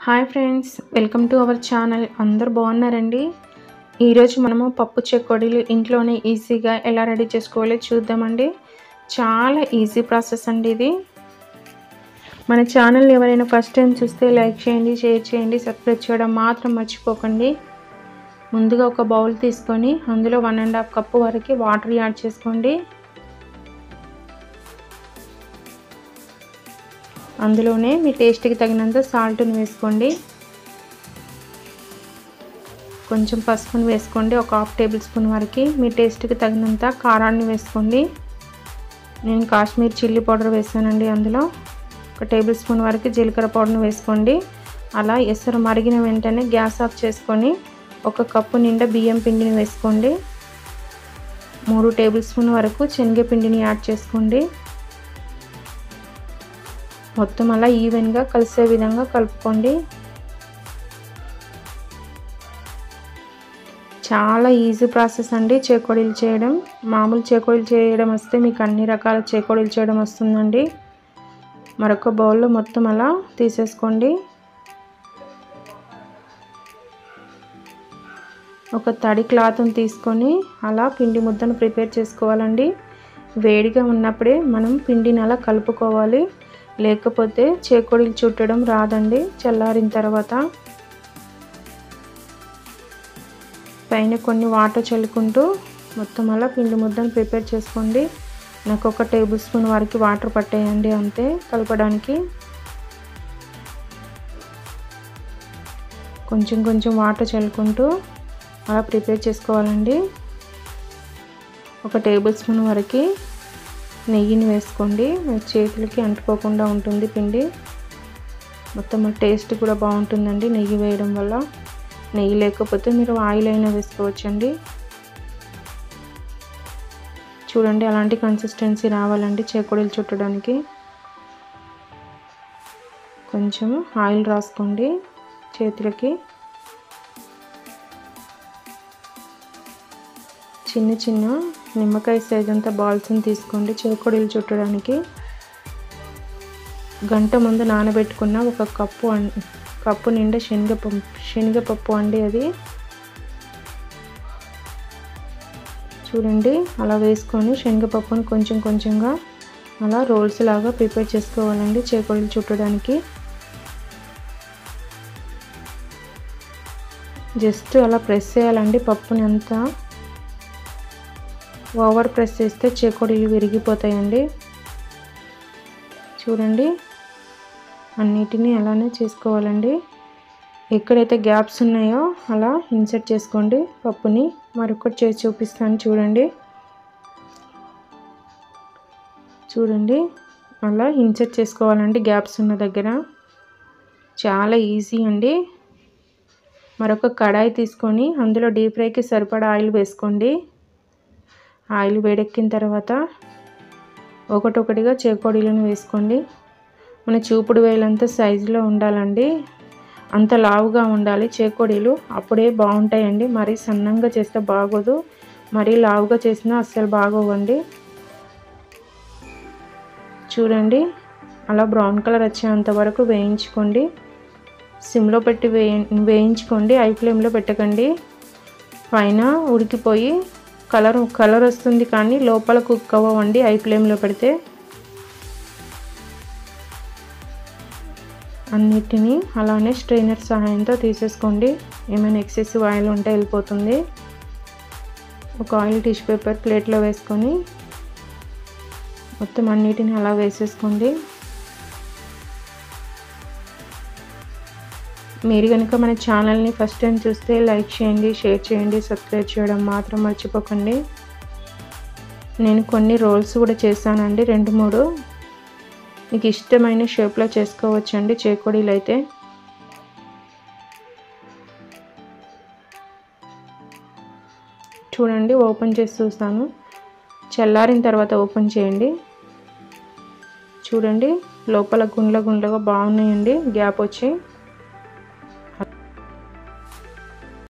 Hi friends welcome to our channel. అందరు బాగున్నారండి? ఈరోజు మనము పప్పు చెక్కొడీలు ఇంట్లోనే ఈజీగా ఎలా రెడీ చేసుకోవాలో చూద్దామండి. చాలా ఈజీ ప్రాసెస్ అండి ఇది. మన ఛానల్ ఎవరైనా ఫస్ట్ టైం చూస్తే లైక్ చేయండి షేర్ చేయండి సబ్స్క్రైబ్ చేయడం మాత్రం మర్చిపోకండి. ముందుగా ఒక బౌల్ తీసుకొని అందులో వన్ అండ్ హాఫ్ కప్పు వరకు వాటర్ యాడ్ చేసుకోండి. అందులోనే మీ టేస్ట్కి తగినంత సాల్ట్ని వేసుకోండి. కొంచెం పసుపుని వేసుకోండి ఒక హాఫ్ టేబుల్ స్పూన్ వరకు. మీ టేస్ట్కి తగినంత కారాన్ని వేసుకోండి. నేను కాశ్మీర్ చిల్లీ పౌడర్ వేసానండి అందులో. ఒక టేబుల్ స్పూన్ వరకు జీలకర్ర పౌడర్ని వేసుకోండి. అలా ఎసరు మరిగిన వెంటనే గ్యాస్ ఆఫ్ చేసుకొని ఒక కప్పు నిండా బియ్యం పిండిని వేసుకోండి. మూడు టేబుల్ స్పూన్ వరకు శనగపిండిని యాడ్ చేసుకోండి. మొత్తం అలా ఈవెన్గా కలిసే విధంగా కలుపుకోండి. చాలా ఈజీ ప్రాసెస్ అండి చేకోడీలు చేయడం. మామూలు చేకోడీలు చేయడం వస్తే మీకు అన్ని రకాల చేకోడీలు చేయడం వస్తుందండి. మరొక బౌల్లో మొత్తం అలా తీసేసుకోండి. ఒక తడి క్లాత్ని తీసుకొని అలా పిండి ముద్దను ప్రిపేర్ చేసుకోవాలండి. వేడిగా ఉన్నప్పుడే మనం పిండిని అలా కలుపుకోవాలి. లేకపోతే చేకోడీలు చుట్టడం రాదండి. చల్లారిన తర్వాత పైన కొన్ని వాటర్ చల్లుకుంటూ మొత్తం అలా పిండి ముద్దను ప్రిపేర్ చేసుకోండి. నాకు ఒక టేబుల్ స్పూన్ వరకు వాటర్ పట్టేయండి అంతే కలపడానికి. కొంచెం కొంచెం వాటర్ చల్లుకుంటూ అలా ప్రిపేర్ చేసుకోవాలండి. ఒక టేబుల్ స్పూన్ వరకు నెయ్యిని వేసుకోండి. చేతులకి అంటుకోకుండా ఉంటుంది పిండి. మొత్తం టేస్ట్ కూడా బాగుంటుందండి నెయ్యి వేయడం వల్ల. నెయ్యి లేకపోతే మీరు ఆయిల్ అయినా వేసుకోవచ్చండి. చూడండి అలాంటి కన్సిస్టెన్సీ రావాలండి చేకొడీలు చుట్టడానికి. కొంచెం ఆయిల్ రాసుకోండి చేతులకి. చిన్న చిన్న నిమ్మకాయ సైజ్ అంతా బాల్స్ని తీసుకోండి. చేకొడీలు చుట్టడానికి గంట ముందు నానబెట్టుకున్న ఒక కప్పు కప్పు నిండా శనగపప్పు శనగపప్పు అండి అది. చూడండి అలా వేసుకొని శనగపప్పుని కొంచెం కొంచెంగా అలా రోల్స్ లాగా ప్రిపేర్ చేసుకోవాలండి చేకొడలు చుట్టడానికి. జస్ట్ అలా ప్రెస్ చేయాలండి పప్పుని అంతా. ఓవర్ ప్రెస్ చేస్తే చేకొడీలు విరిగిపోతాయండి. చూడండి అన్నిటినీ అలానే చేసుకోవాలండి. ఎక్కడైతే గ్యాప్స్ ఉన్నాయో అలా ఇన్సర్ట్ చేసుకోండి పప్పుని. మరొకటి చేసి చూపిస్తాను చూడండి. చూడండి అలా ఇన్సర్ట్ చేసుకోవాలండి గ్యాప్స్ ఉన్న దగ్గర. చాలా ఈజీ అండి. మరొక కడాయి తీసుకొని అందులో డీప్ ఫ్రైకి సరిపడా ఆయిల్ వేసుకోండి. ఆయిల్ వేడెక్కిన తర్వాత ఒకటొకటిగా చేకోడీలను వేసుకోండి. మన చూపుడు వేలంత సైజులో ఉండాలండి. అంత లావుగా ఉండాలి చేకోడీలు. అప్పుడే బాగుంటాయండి. మరీ సన్నంగా చేస్తే బాగోదు. మరీ లావుగా చేసినా అస్సలు బాగోవండి. చూడండి. అలా బ్రౌన్ కలర్ వచ్చేంత వరకు వేయించుకోండి. సిమ్లో పెట్టి వేయి వేయించుకోండి. ఐ ఫ్లేమ్లో పెట్టకండి. పైన ఉడికిపోయి కలర్ కలర్ వస్తుంది కానీ లోపల కుక్ అవ్వండి ఐ ఫ్లేమ్లో పెడితే అన్నిటినీ అలానే స్ట్రైనర్ సహాయంతో తీసేసుకోండి. ఏమైనా ఎక్సెసివ్ ఆయిల్ ఉంటే వెళ్ళిపోతుంది. ఒక ఆయిల్ టిష్యూ పేపర్ ప్లేట్లో వేసుకొని మొత్తం అన్నిటిని అలా వేసేసుకోండి. మీరు కనుక మన ఛానల్ని ఫస్ట్ టైం చూస్తే లైక్ చేయండి షేర్ చేయండి సబ్స్క్రైబ్ చేయడం మాత్రం మర్చిపోకండి. నేను కొన్ని రోల్స్ కూడా చేశానండి రెండు మూడు. మీకు ఇష్టమైన షేప్లో చేసుకోవచ్చండి చేకోడీలు అయితే. చూడండి ఓపెన్ చేసి చూస్తాను. చల్లారిన తర్వాత ఓపెన్ చేయండి. చూడండి లోపల గుండ్ల గుండ్లగా బాగున్నాయండి గ్యాప్ వచ్చి.